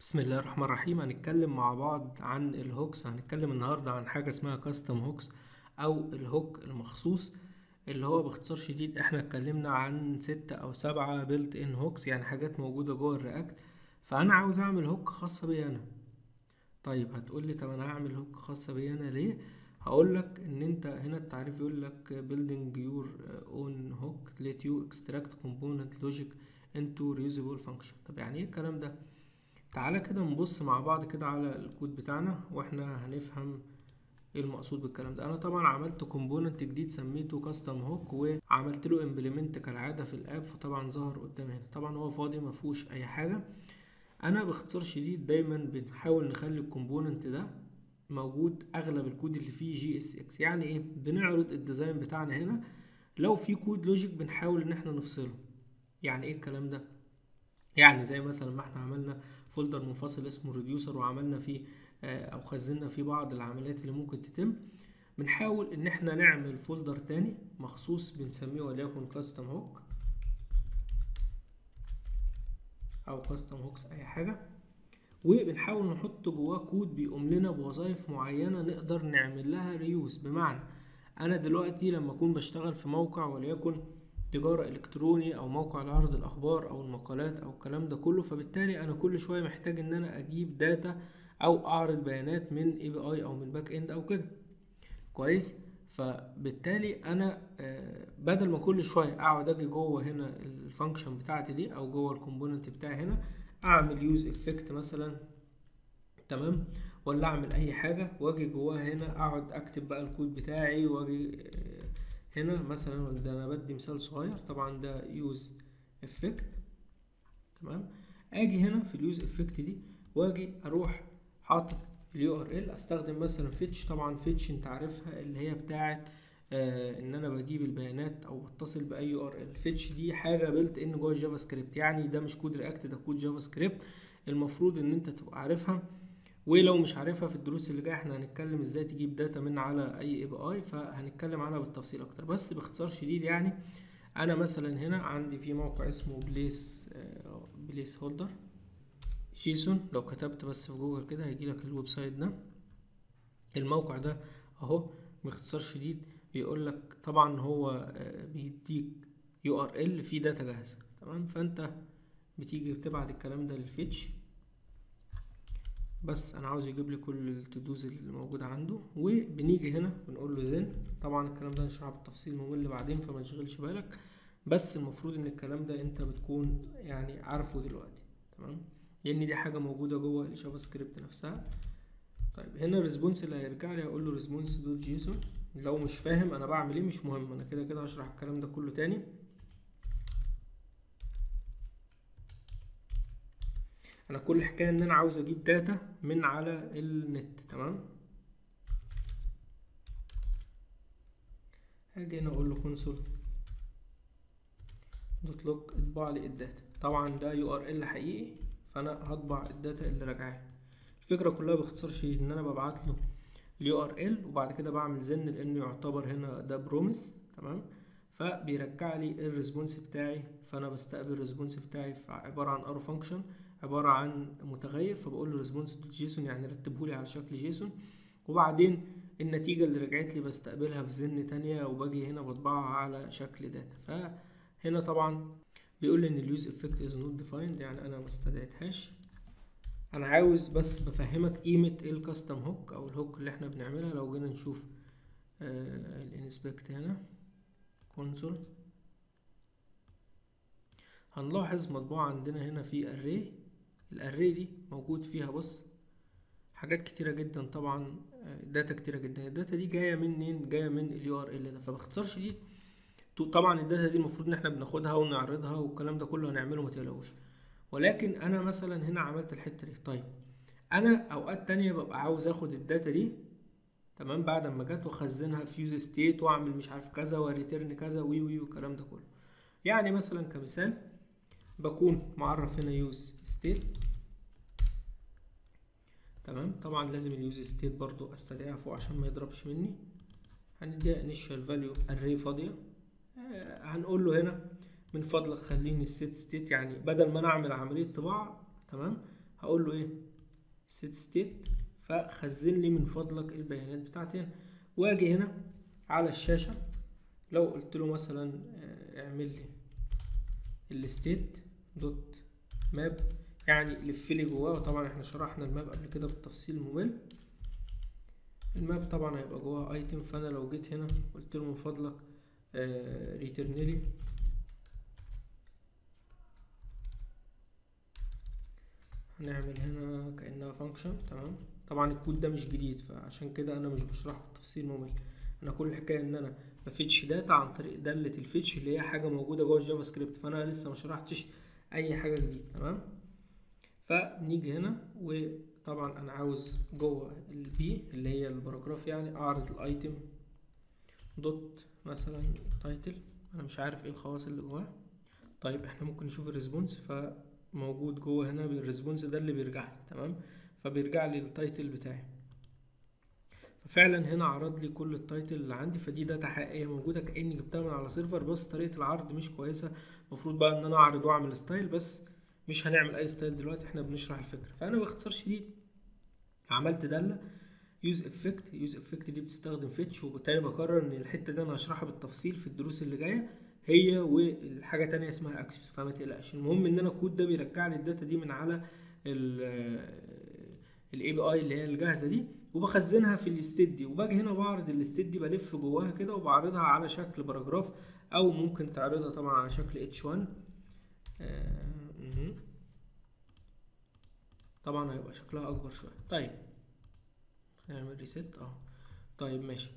بسم الله الرحمن الرحيم. هنتكلم مع بعض عن ال hooks. هنتكلم النهاردة عن حاجة اسمها custom hooks أو ال hook المخصوص اللي هو باختصار شديد إحنا اتكلمنا عن ستة أو سبعة built-in hooks يعني حاجات موجودة جوه ال React فأنا عاوز أعمل hook خاصة بي أنا. طيب هتقولي طب أنا هعمل hook خاصة بي أنا ليه؟ هقولك إن أنت هنا التعريف يقولك building your own hook. Let you extract component logic into reusable function. طب يعني إيه الكلام ده؟ تعالى كده نبص مع بعض كده على الكود بتاعنا وإحنا هنفهم إيه المقصود بالكلام ده. أنا طبعا عملت component جديد سميته custom hook وعملت له implement كالعادة في ال App فطبعا ظهر قدامي هنا. طبعا هو فاضي ما فيهوش أي حاجة. أنا باختصار شديد دايما بنحاول نخلي ال component ده موجود أغلب الكود اللي فيه JSX يعني إيه؟ بنعرض ال design بتاعنا هنا. لو في كود logic بنحاول إن إحنا نفصله. يعني إيه الكلام ده؟ يعني زي مثلا ما إحنا عملنا folder منفصل اسمه reducer وعملنا فيه أو خزنا فيه بعض العمليات اللي ممكن تتم. بنحاول إن إحنا نعمل folder تاني مخصوص بنسميه وليكن custom hook أو custom hooks أي حاجة. وبنحاول نحط جواه كود بيقوم لنا بوظائف معينة نقدر نعمل لها reuse بمعنى أنا دلوقتي لما أكون بشتغل في موقع وليكن تجارة إلكتروني أو موقع لعرض الأخبار أو المقالات أو الكلام ده كله فبالتالي أنا كل شوية محتاج إن أنا أجيب data أو أعرض بيانات من API أو من back end أو كده. كويس؟ فبالتالي أنا بدل ما كل شوية أقعد أجي جوه هنا ال function بتاعتي دي أو جوه ال component بتاعي هنا أعمل useEffect مثلا تمام؟ ولا أعمل أي حاجة وأجي جواها هنا أقعد أكتب بقى الكود بتاعي وأجي هنا مثلا ده أنا بدي مثال صغير طبعا ده useEffect تمام؟ آجي هنا في ال useEffect دي وآجي أروح حاطط ال URL أستخدم مثلا fetch طبعا fetch أنت عارفها اللي هي بتاعه آه إن أنا بجيب البيانات أو بتصل بأي URL. fetch دي حاجة built-in جوه ال JavaScript يعني ده مش كود React ده كود JavaScript. المفروض إن أنت تبقى عارفها. ولو مش عارفها في الدروس اللي جاية إحنا هنتكلم إزاي تجيب data من على API فهنتكلم عنها بالتفصيل أكتر. بس باختصار شديد يعني أنا مثلا هنا عندي في موقع اسمه place placeholder JSON لو كتبت بس في جوجل كده هيجي لك ال website ده. الموقع ده اهو باختصار شديد بيقول لك طبعا هو بيديك URL فيه data جاهزة تمام؟ فانت بتيجي بتبعت الكلام ده لل fetch. بس أنا عاوز يجيب لي كل ال todos اللي موجودة عنده وبنيجي هنا بنقول له then طبعا الكلام ده هنشرحه بالتفصيل ممل بعدين فما تشغلش بالك. بس المفروض إن الكلام ده أنت بتكون يعني عارفه دلوقتي تمام؟ لأن دي حاجة موجودة جوه ال JavaScript نفسها. طيب هنا ال response اللي هيرجع لي هقول له response dot JSON. لو مش فاهم أنا بعمل إيه مش مهم. أنا كده كده هشرح الكلام ده كله تاني. أنا كل الحكاية إن أنا عاوز أجيب data من على النت تمام؟ هاجي هنا أقول له console dot log اطبع لي ال data طبعا ده URL حقيقي فأنا هطبع ال data اللي راجعه الفكرة كلها باختصار شديد إن أنا ببعت له ال URL وبعد كده بعمل then لأنه يعتبر هنا ده promise تمام؟ فبيرجع لي ال response بتاعي فأنا بستقبل ال response بتاعي عبارة عن arrow function عبارة عن متغير فبقول له response dot JSON يعني رتبه لي على شكل JSON وبعدين النتيجة اللي رجعت لي بستقبلها في then تانية وباجي هنا بطبعها على شكل data فهنا طبعا بيقول لي إن ال useEffect is not defined يعني أنا ما استدعيتهاش. أنا عاوز بس بفهمك قيمة ال custom hook أو ال hook اللي إحنا بنعملها. لو جينا نشوف آه ال inspect هنا console هنلاحظ مطبوع عندنا هنا في array. ال array دي موجود فيها بص حاجات كتيرة جدا طبعا data كتيرة جدا. ال data دي جاية منين؟ جاية من ال URL ده. فباختصار شديد طبعا ال data دي المفروض إن إحنا بناخدها ونعرضها والكلام ده كله هنعمله ما تقلقوش. ولكن أنا مثلا هنا عملت الحتة دي. طيب أنا أوقات تانية ببقى عاوز آخد ال data دي تمام بعد ما جت واخزنها في useState وأعمل مش عارف كذا و return كذا وي وي والكلام ده كله. يعني مثلا كمثال بكون معرف هنا useState تمام؟ طبعا لازم ال useState برضو استدعيها فوق عشان ما يضربش مني. هنديها initial value array فاضية. آه هنقول له هنا من فضلك خليني ال setState يعني بدل ما أنا أعمل عملية طباعة تمام؟ هقول له إيه؟ set state. فخزن لي من فضلك البيانات بتاعتي هنا. واجي هنا على الشاشة. لو قلت له مثلا آه، اعمل لي ال state dot map يعني لف لي جواه. وطبعا إحنا شرحنا ال map قبل كده بالتفصيل ممل. ال map طبعا هيبقى جواه item فأنا لو جيت هنا قلت له من فضلك return لي. هنعمل هنا كأنها function تمام؟ طبعا الكود ده مش جديد فعشان كده أنا مش بشرحه بتفصيل ممل. أنا كل الحكاية إن أنا ب fetch data عن طريق داله ال fetch اللي هي حاجة موجودة جوه ال JavaScript فأنا لسه ما شرحتش أي حاجة جديدة تمام؟ فنيجي هنا وطبعا أنا عاوز جوه ال p اللي هي ال paragraph يعني أعرض ال item dot مثلا title أنا مش عارف إيه الخواص اللي جواه. طيب إحنا ممكن نشوف ال response فموجود جوه هنا بال response ده اللي بيرجع لي تمام؟ فبيرجع لي ال title بتاعي. ففعلا هنا عرض لي كل ال title اللي عندي فدي data حقيقية موجودة كأني جبتها من على server بس طريقة العرض مش كويسة. المفروض بقى إن أنا أعرض وأعمل style بس مش هنعمل أي style دلوقتي إحنا بنشرح الفكرة. فأنا باختصار شديد عملت دالة useEffect useEffect دي بتستخدم fetch وبالتالي بقرر إن الحتة دي أنا هشرحها بالتفصيل في الدروس اللي جاية هي والحاجة تانية اسمها Axios فما تقلقش. المهم إن أنا الكود ده بيرجع لي ال data دي من على ال API اللي هي الجاهزة دي وبخزنها في ال state دي. وباجي هنا بعرض ال state دي بلف جواها كده وبعرضها على شكل paragraph أو ممكن تعرضها طبعا على شكل H 1 طبعا هيبقى شكلها أكبر شوية. طيب نعمل reset آه. طيب ماشي.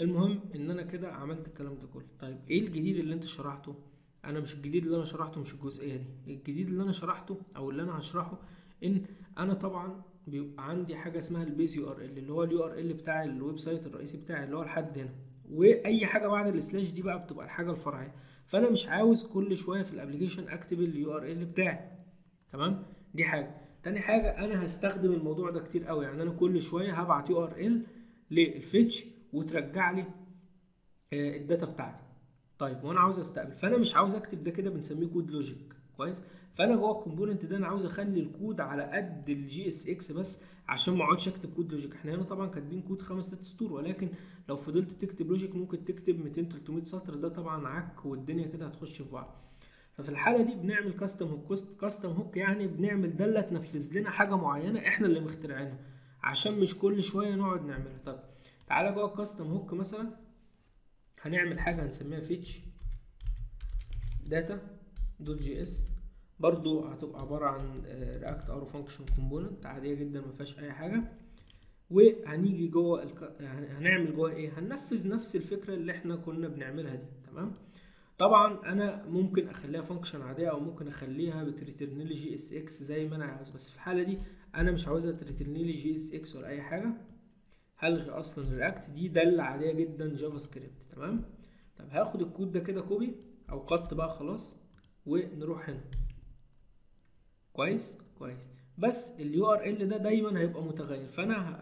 المهم إن أنا كده عملت الكلام ده كله. طيب إيه الجديد اللي أنت شرحته؟ أنا مش الجديد اللي أنا شرحته مش الجزئية دي. الجديد اللي أنا شرحته أو اللي أنا هشرحه إن أنا طبعا بيبقى عندي حاجة اسمها ال base URL اللي هو ال URL بتاع ال website الرئيسي بتاعي اللي هو لحد هنا. واي حاجة بعد ال slash دي بقى بتبقى الحاجة الفرعيه. فانا مش عاوز كل شوية في ال application اكتب ال URL بتاعي. تمام؟ دي حاجة. تاني حاجة أنا هستخدم الموضوع ده كتير قوي. يعني أنا كل شوية هبعت URL لل fetch وترجع لي آه، ال data بتاعتي. طيب وأنا عاوز أستقبل. فانا مش عاوز اكتب ده كده بنسميه code logic. كويس. فأنا جوه ال component ده أنا عاوز أخلي الكود على قد ال JSX بس عشان ما أقعدش أكتب كود logic إحنا هنا طبعا كاتبين كود خمس ست سطور ولكن لو فضلت تكتب logic ممكن تكتب 200 300 سطر. ده طبعا عك والدنيا كده هتخش في بعض ففي الحالة دي بنعمل custom hook custom hook يعني بنعمل داله تنفذ لنا حاجة معينة إحنا اللي مخترعينها عشان مش كل شوية نقعد نعملها. طب تعالى جوه ال custom hook مثلا هنعمل حاجة هنسميها fetch data dot JS برضو هتبقى عبارة عن React arrow function component عادية جدا ما فيهاش أي حاجة. وهنيجي جوه الك... يعني هنعمل جوه إيه؟ هننفذ نفس الفكرة اللي إحنا كنا بنعملها دي تمام؟ طبعا أنا ممكن أخليها function عادية أو ممكن أخليها بت return لي JSX زي ما أنا عاوز بس في الحالة دي أنا مش عاوزها ت return لي JSX ولا أي حاجة. هلغي أصلا ال React دي داله عادية جدا JavaScript تمام؟ طب هاخد الكود ده كده copy أو cut بقى خلاص. ونروح هنا. كويس؟ كويس. بس ال URL ده دايما هيبقى متغير. فأنا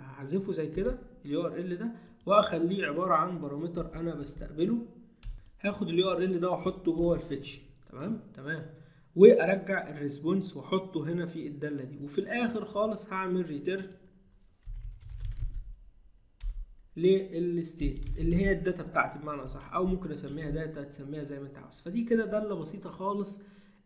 هحذفه زي كده. ال URL ده وأخليه عبارة عن parameter أنا بستقبله. هاخد ال URL ده وأحطه جوه ال fetch. تمام؟ تمام. وأرجع ال response وأحطه هنا في الدالة دي. وفي الآخر خالص هعمل return لل state اللي هي ال data بتاعتي بمعنى أصح أو ممكن أسميها data تسميها زي ما أنت عاوز. فدي كده دالة بسيطة خالص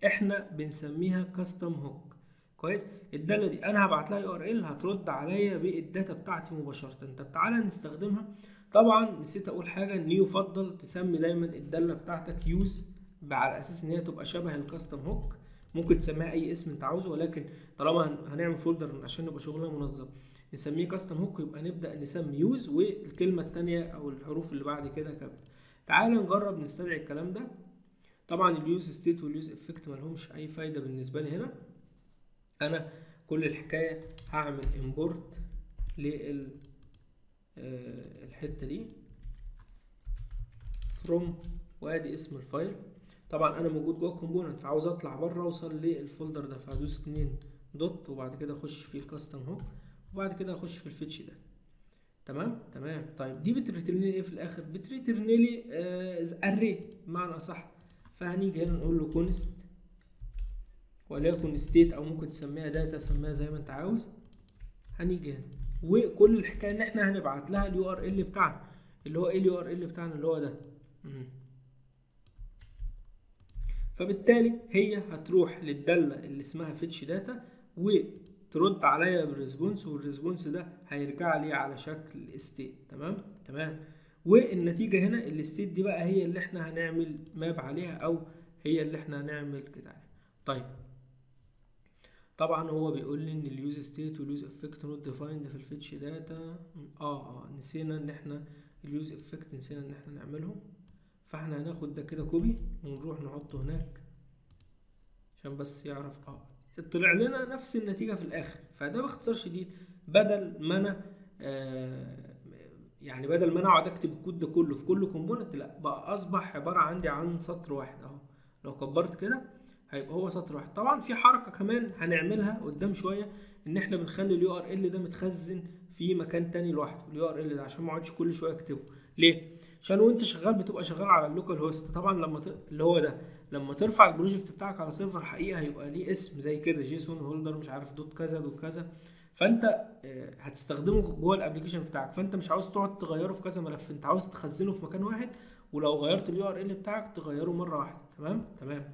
إحنا بنسميها custom hook كويس؟ الدالة دي أنا هبعت لها URL هترد عليا بال data بتاعتي مباشرة. طب تعالى نستخدمها. طبعا نسيت أقول حاجة إن يفضل تسمي دايما الدالة بتاعتك use على أساس إن هي تبقى شبه ال custom hook ممكن تسميها أي اسم أنت عاوزه ولكن طالما هنعمل folder عشان نبقى شغلنا منظم. نسميه custom hook يبقى نبدأ نسمي use والكلمة الثانية أو الحروف اللي بعد كده capital تعال نجرب نستدعي الكلام ده. طبعا ال useState وال useEffect ملهمش أي فايدة بالنسبة لي هنا. أنا كل الحكاية هعمل import لل الحتة دي from وأدي اسم ال file. طبعا أنا موجود جوه ال component فعاوز أطلع بره أوصل للفولدر ده فهدوس اتنين dot وبعد كده أخش في ال custom hook وبعد كده أخش في ال fetch ده. تمام؟ تمام. طيب دي بت return لي إيه في الآخر؟ بت return لي آه array بمعنى أصح. فهنيجي هنا نقول له const وليكن state أو ممكن تسميها data سميها زي ما أنت عاوز. هنيجي هنا. وكل الحكاية إن إحنا هنبعت لها ال URL بتاعنا اللي هو إيه ال URL بتاعنا؟ اللي هو ده. فبالتالي هي هتروح للدالة اللي اسمها fetch data وترد عليا بال response وال response ده هيرجع لي على شكل state تمام؟ تمام. والنتيجة هنا ال state دي بقى هي اللي إحنا هنعمل map عليها أو هي اللي إحنا هنعمل كده عليها. طيب. طبعا هو بيقول لي إن ال useState وال useEffect not defined في ال fetch data آه آه نسينا إن إحنا ال useEffect نسينا إن إحنا نعملهم. فاحنا هناخد ده كده copy ونروح نحطه هناك عشان بس يعرف آه طلع لنا نفس النتيجة في الآخر. فده باختصار شديد بدل ما أنا آه يعني بدل ما أنا أقعد أكتب الكود ده كله في كل component لا بقى أصبح عبارة عندي عن سطر واحد أهو. لو كبرت كده هيبقى هو سطر واحد. طبعا في حركة كمان هنعملها قدام شوية إن إحنا بنخلي ال URL ده متخزن في مكان تاني لوحده. ال URL ده عشان ما أقعدش كل شوية أكتبه. ليه؟ عشان وأنت شغال بتبقى شغال على ال localhost طبعا لما ت... اللي هو ده. لما ترفع ال project بتاعك على server حقيقي هيبقى ليه اسم زي كده JSON holder مش عارف dot كذا dot كذا. فانت هتستخدمه جوه ال application بتاعك. فانت مش عاوز تقعد تغيره في كذا ملف انت عاوز تخزنه في مكان واحد ولو غيرت ال URL بتاعك تغيره مرة واحدة. تمام؟ تمام.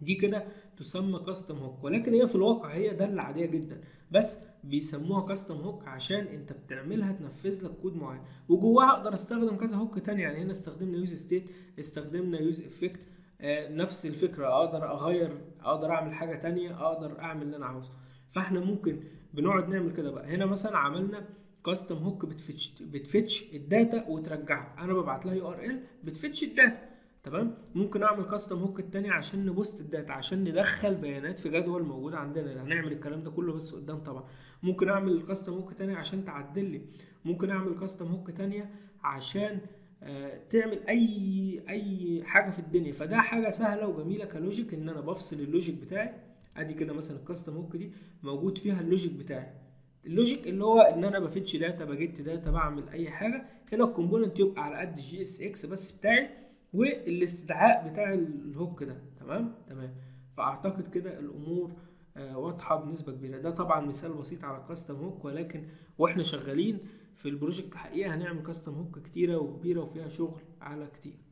دي كده تسمى custom hook ولكن هي في الواقع هي دالة عادية جدا. بس بيسموها custom hook عشان انت بتعملها تنفذ لك كود معين. وجواها أقدر استخدم كذا hook تاني. يعني هنا استخدمنا useState استخدمنا useEffect آه نفس الفكرة. أقدر أغير أقدر أعمل حاجة تانية أقدر أعمل اللي أنا عاوزه. فإحنا ممكن بنقعد نعمل كده بقى. هنا مثلا عملنا custom hook بت fetch بت fetch ال data وترجعها. أنا ببعت لها URL بت fetch ال data. تمام؟ ممكن أعمل custom hook التاني عشان ن post ال data عشان ندخل بيانات في جدول موجود عندنا. هنعمل الكلام ده كله بس قدام طبعا. ممكن أعمل custom hook تاني عشان تعدل لي. ممكن أعمل custom hook تانية عشان آه تعمل أي أي حاجة في الدنيا. فده حاجة سهلة وجميلة ك logic إن أنا بفصل ال logic بتاعي. أدي كده مثلا ال custom hook دي موجود فيها ال logic بتاعي. ال logic اللي هو إن أنا ب fetch data ب get data بعمل أي حاجة هنا ال component يبقى على قد ال JSX بس بتاعي والاستدعاء بتاع ال hook ده. تمام؟ تمام. فأعتقد كده الأمور آه واضحة بنسبة كبيرة. ده طبعا مثال بسيط على custom hook ولكن وإحنا شغالين في ال project حقيقة هنعمل custom hook كتيرة وكبيرة وفيها شغل على كتير.